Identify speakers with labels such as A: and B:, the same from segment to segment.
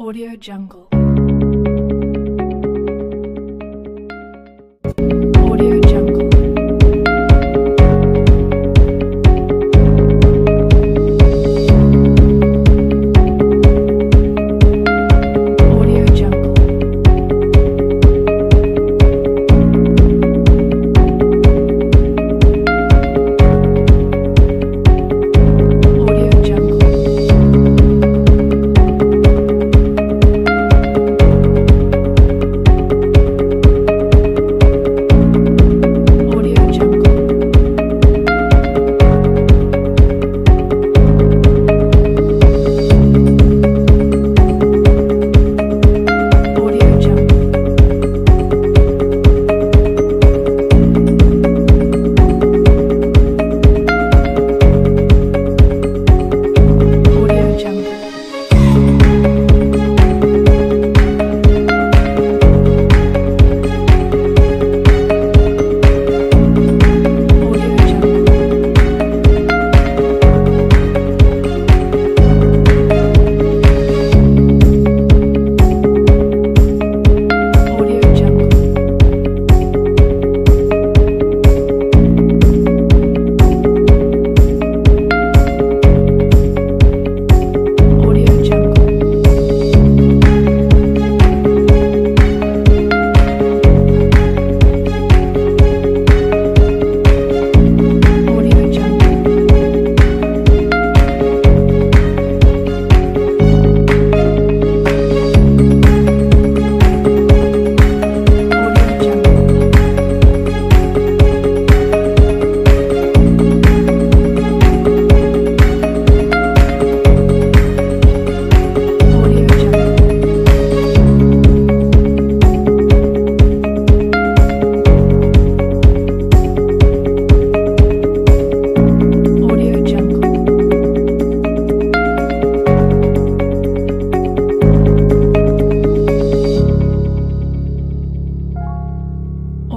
A: Audio Jungle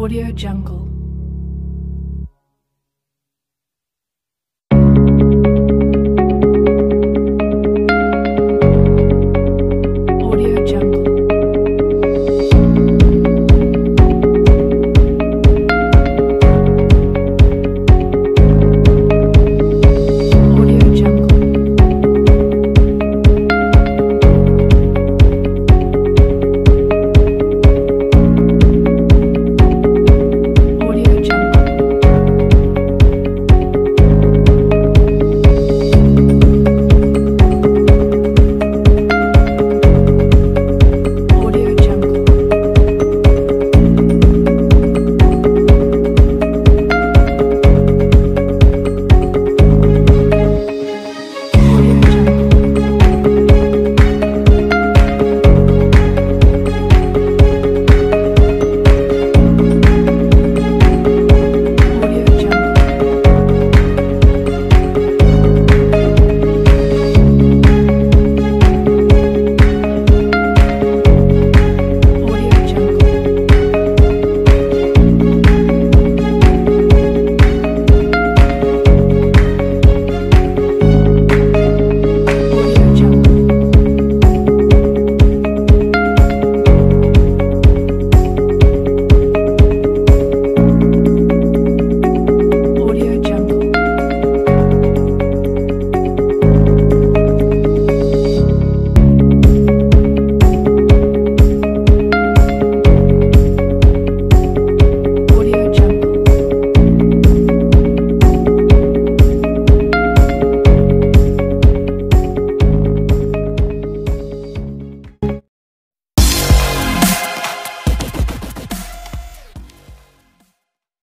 A: Audio Jungle.